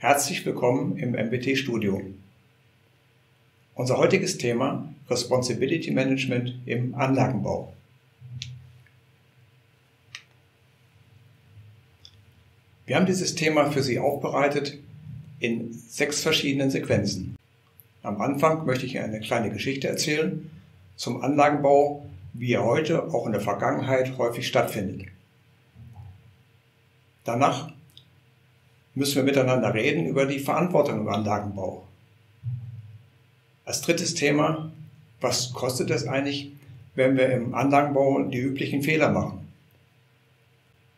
Herzlich willkommen im MBT Studio. Unser heutiges Thema Responsibility Management im Anlagenbau. Wir haben dieses Thema für Sie aufbereitet in sechs verschiedenen Sequenzen. Am Anfang möchte ich eine kleine Geschichte erzählen zum Anlagenbau, wie er heute auch in der Vergangenheit häufig stattfindet. Danach müssen wir miteinander reden über die Verantwortung im Anlagenbau. Als drittes Thema, was kostet es eigentlich, wenn wir im Anlagenbau die üblichen Fehler machen?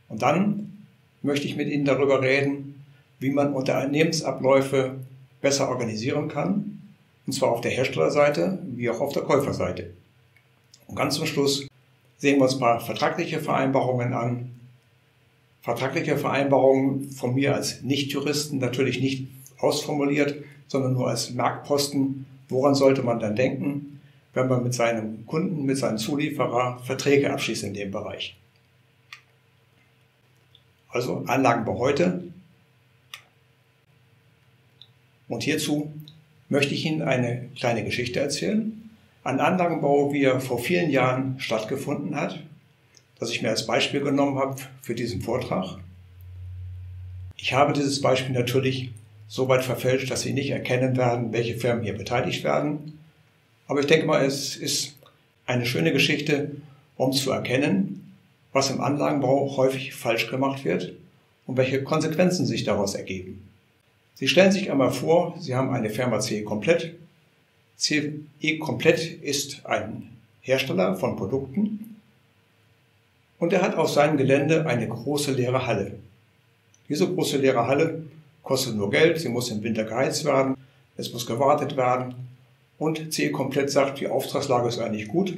Und dann möchte ich mit Ihnen darüber reden, wie man Unternehmensabläufe besser organisieren kann, und zwar auf der Herstellerseite wie auch auf der Käuferseite. Und ganz zum Schluss sehen wir uns paar vertragliche Vereinbarungen an, vertragliche Vereinbarungen von mir als Nichtjuristen natürlich nicht ausformuliert, sondern nur als Merkposten. Woran sollte man dann denken, wenn man mit seinem Kunden, mit seinem Zulieferer Verträge abschließt in dem Bereich? Also Anlagenbau heute. Und hierzu möchte ich Ihnen eine kleine Geschichte erzählen. Ein Anlagenbau, wie er vor vielen Jahren stattgefunden hat, das ich mir als Beispiel genommen habe für diesen Vortrag. Ich habe dieses Beispiel natürlich so weit verfälscht, dass Sie nicht erkennen werden, welche Firmen hier beteiligt werden. Aber ich denke mal, es ist eine schöne Geschichte, um zu erkennen, was im Anlagenbau häufig falsch gemacht wird und welche Konsequenzen sich daraus ergeben. Sie stellen sich einmal vor, Sie haben eine Firma CE Komplett. CE Komplett ist ein Hersteller von Produkten und er hat auf seinem Gelände eine große leere Halle. Diese große leere Halle kostet nur Geld, sie muss im Winter geheizt werden, es muss gewartet werden und CE komplett sagt, die Auftragslage ist eigentlich gut,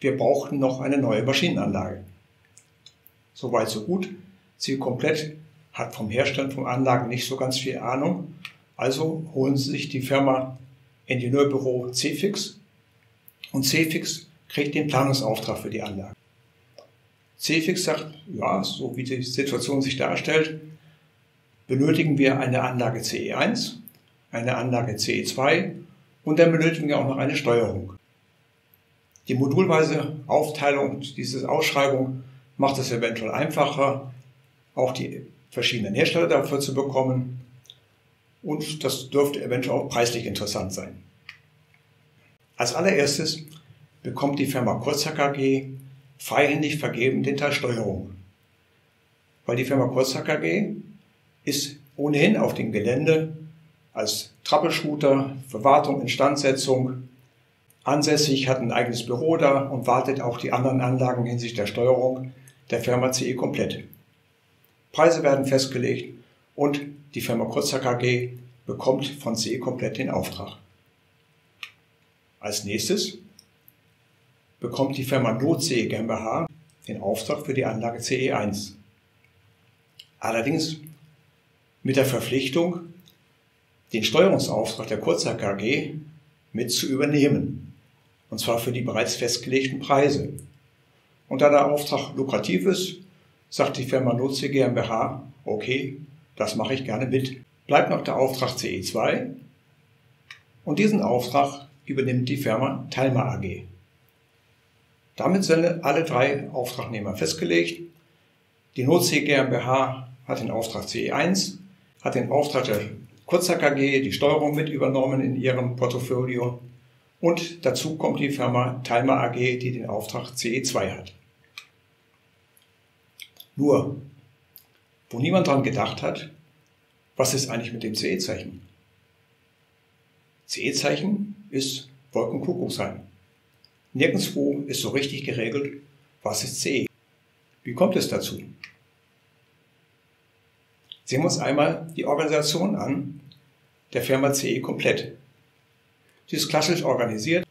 wir brauchen noch eine neue Maschinenanlage. Soweit so gut. CE komplett hat vom Herstellen von Anlagen nicht so ganz viel Ahnung, also holen sie sich die Firma Ingenieurbüro CFIX und CFIX kriegt den Planungsauftrag für die Anlage. CFIX sagt, ja, so wie die Situation sich darstellt, benötigen wir eine Anlage CE1, eine Anlage CE2 und dann benötigen wir auch noch eine Steuerung. Die modulweise Aufteilung dieser Ausschreibung macht es eventuell einfacher, auch die verschiedenen Hersteller dafür zu bekommen und das dürfte eventuell auch preislich interessant sein. Als allererstes bekommt die Firma Kurzhack AG freihändig vergeben den Teil Steuerung. Weil die Firma Kurzhack AG ist ohnehin auf dem Gelände als Troubleshooter für Wartung, Instandsetzung ansässig, hat ein eigenes Büro da und wartet auch die anderen Anlagen hinsichtlich der Steuerung der Firma CE komplett. Preise werden festgelegt und die Firma Kurzhack AG bekommt von CE komplett den Auftrag. Als nächstes bekommt die Firma NotCE GmbH den Auftrag für die Anlage CE1. Allerdings mit der Verpflichtung, den Steuerungsauftrag der Kurzhack KG mit zu übernehmen. Und zwar für die bereits festgelegten Preise. Und da der Auftrag lukrativ ist, sagt die Firma NotCE GmbH, okay, das mache ich gerne mit. Bleibt noch der Auftrag CE2 und diesen Auftrag übernimmt die Firma Talma AG. Damit sind alle drei Auftragnehmer festgelegt. Die NotC GmbH hat den Auftrag CE1, hat den Auftrag der Kurzer KG, die Steuerung mit übernommen in ihrem Portfolio und dazu kommt die Firma Timer AG, die den Auftrag CE2 hat. Nur, wo niemand dran gedacht hat, was ist eigentlich mit dem CE-Zeichen? CE-Zeichen ist Wolkenkuckucksheim. Nirgendwo ist so richtig geregelt, was ist C. Wie kommt es dazu? Sehen wir uns einmal die Organisation an der Firma CE komplett. Sie ist klassisch organisiert.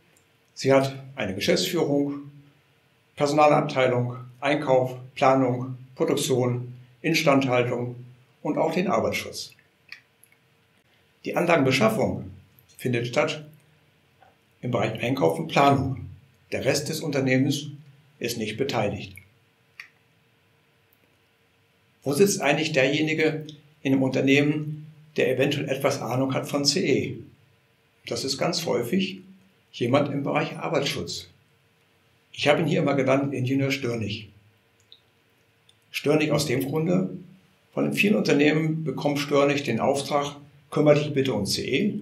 Sie hat eine Geschäftsführung, Personalabteilung, Einkauf, Planung, Produktion, Instandhaltung und auch den Arbeitsschutz. Die Anlagenbeschaffung findet statt im Bereich Einkauf und Planung. Der Rest des Unternehmens ist nicht beteiligt. Wo sitzt eigentlich derjenige in einem Unternehmen, der eventuell etwas Ahnung hat von CE. Das ist ganz häufig jemand im Bereich Arbeitsschutz. Ich habe ihn hier immer genannt Ingenieur Störnig. Störnig aus dem Grunde, weil in vielen Unternehmen bekommt Störnig den Auftrag, kümmere dich bitte um CE,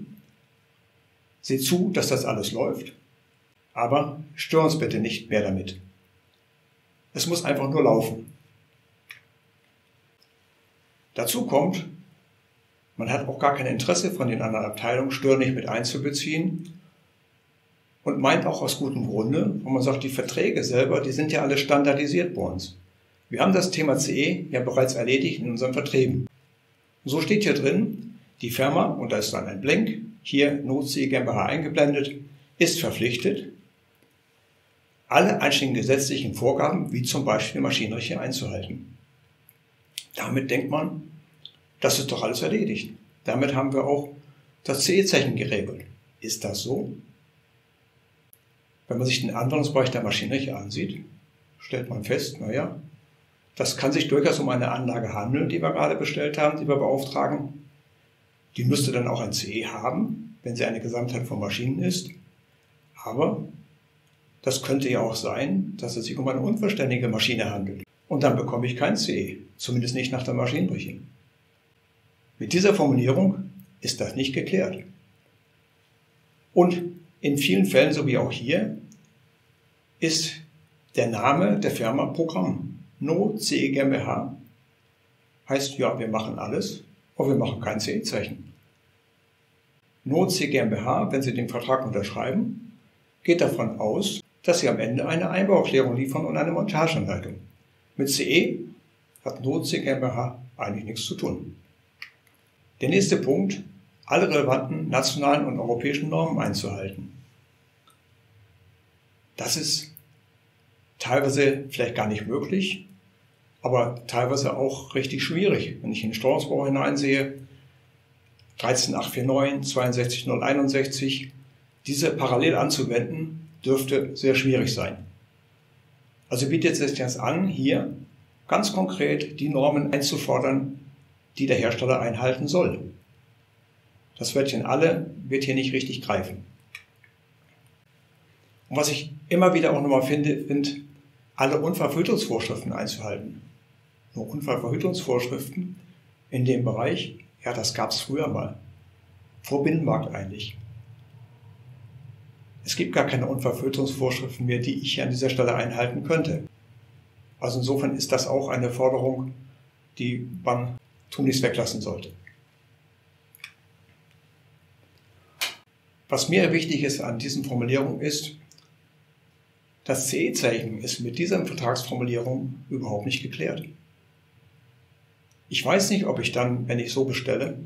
sieh zu, dass das alles läuft, aber stör uns bitte nicht mehr damit. Es muss einfach nur laufen. Dazu kommt, man hat auch gar kein Interesse von den anderen Abteilungen, Störnig mit einzubeziehen und meint auch aus gutem Grunde, wo man sagt, die Verträge selber, die sind ja alle standardisiert bei uns. Wir haben das Thema CE ja bereits erledigt in unseren Verträgen. So steht hier drin, die Firma, und da ist dann ein Blank, hier NotCE GmbH eingeblendet, ist verpflichtet, alle einschlägigen gesetzlichen Vorgaben, wie zum Beispiel Maschinenrechte, einzuhalten. Damit denkt man, das ist doch alles erledigt. Damit haben wir auch das CE-Zeichen geregelt. Ist das so? Wenn man sich den Anwendungsbereich der Maschinenrechte ansieht, stellt man fest, naja, das kann sich durchaus um eine Anlage handeln, die wir gerade bestellt haben, die wir beauftragen. Die müsste dann auch ein CE haben, wenn sie eine Gesamtheit von Maschinen ist. Aber das könnte ja auch sein, dass es sich um eine unvollständige Maschine handelt. Und dann bekomme ich kein CE, zumindest nicht nach der Maschinenbrüche. Mit dieser Formulierung ist das nicht geklärt. Und in vielen Fällen, so wie auch hier, ist der Name der Firma Programm. No CE GmbH heißt, ja, wir machen alles, aber wir machen kein CE-Zeichen. No CE GmbH, wenn Sie den Vertrag unterschreiben, geht davon aus, dass Sie am Ende eine Einbauerklärung liefern und eine Montageanleitung. Mit CE hat No CE GmbH eigentlich nichts zu tun. Der nächste Punkt, alle relevanten nationalen und europäischen Normen einzuhalten. Das ist teilweise vielleicht gar nicht möglich, aber teilweise auch richtig schwierig. Wenn ich in den Steuerungsbau hineinsehe, 13849, 62061, diese parallel anzuwenden, dürfte sehr schwierig sein. Also bietet es sich jetzt an, hier ganz konkret die Normen einzufordern, die der Hersteller einhalten soll. Das Wörtchen alle wird hier nicht richtig greifen. Und was ich immer wieder auch nochmal finde, sind alle Unfallverhütungsvorschriften einzuhalten. Nur Unfallverhütungsvorschriften in dem Bereich, ja, das gab es früher mal. Vor Binnenmarkt eigentlich. Es gibt gar keine Unfallverhütungsvorschriften mehr, die ich an dieser Stelle einhalten könnte. Also insofern ist das auch eine Forderung, die man tunlichst weglassen sollte. Was mir wichtig ist an diesen Formulierungen ist, das CE-Zeichen ist mit dieser Vertragsformulierung überhaupt nicht geklärt. Ich weiß nicht, ob ich dann, wenn ich so bestelle,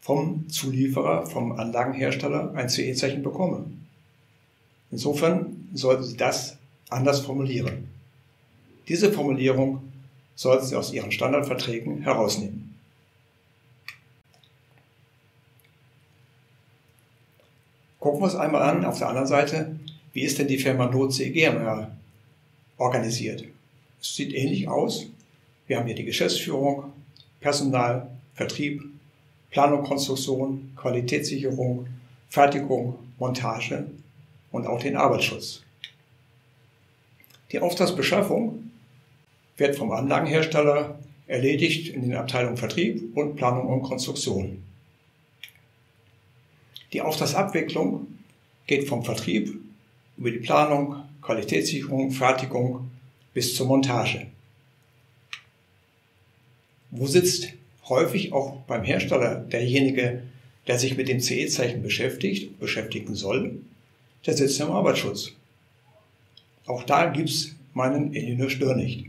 vom Zulieferer, vom Anlagenhersteller ein CE-Zeichen bekomme. Insofern sollten Sie das anders formulieren. Diese Formulierung sollten Sie aus Ihren Standardverträgen herausnehmen. Gucken wir uns einmal an, auf der anderen Seite, wie ist denn die Firma NotC GmbH organisiert? Es sieht ähnlich aus. Wir haben hier die Geschäftsführung, Personal, Vertrieb, Planung, Konstruktion, Qualitätssicherung, Fertigung, Montage und auch den Arbeitsschutz. Die Auftragsbeschaffung wird vom Anlagenhersteller erledigt in den Abteilungen Vertrieb und Planung und Konstruktion. Die Auftragsabwicklung geht vom Vertrieb über die Planung, Qualitätssicherung, Fertigung bis zur Montage. Wo sitzt häufig auch beim Hersteller derjenige, der sich mit dem CE-Zeichen beschäftigt, beschäftigen soll, der sitzt im Arbeitsschutz. Auch da gibt es meinen Ingenieur Stör nicht.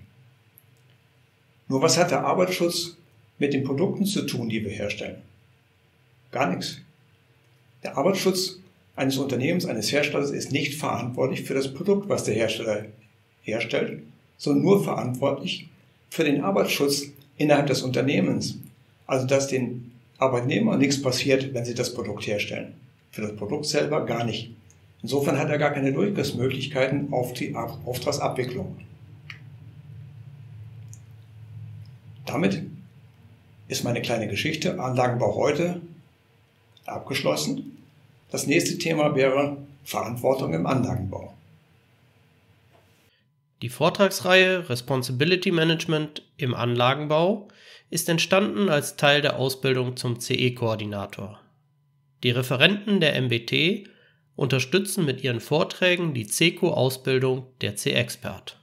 Nur was hat der Arbeitsschutz mit den Produkten zu tun, die wir herstellen? Gar nichts. Der Arbeitsschutz eines Unternehmens, eines Herstellers ist nicht verantwortlich für das Produkt, was der Hersteller herstellt, sondern nur verantwortlich für den Arbeitsschutz innerhalb des Unternehmens. Also dass den Arbeitnehmern nichts passiert, wenn sie das Produkt herstellen. Für das Produkt selber gar nicht. Insofern hat er gar keine Durchgriffsmöglichkeiten auf die Auftragsabwicklung. Damit ist meine kleine Geschichte Anlagenbau heute abgeschlossen. Das nächste Thema wäre Verantwortung im Anlagenbau. Die Vortragsreihe Responsibility Management im Anlagenbau ist entstanden als Teil der Ausbildung zum CE-Koordinator. Die Referenten der MBT unterstützen mit ihren Vorträgen die CECO-Ausbildung der C-Expert.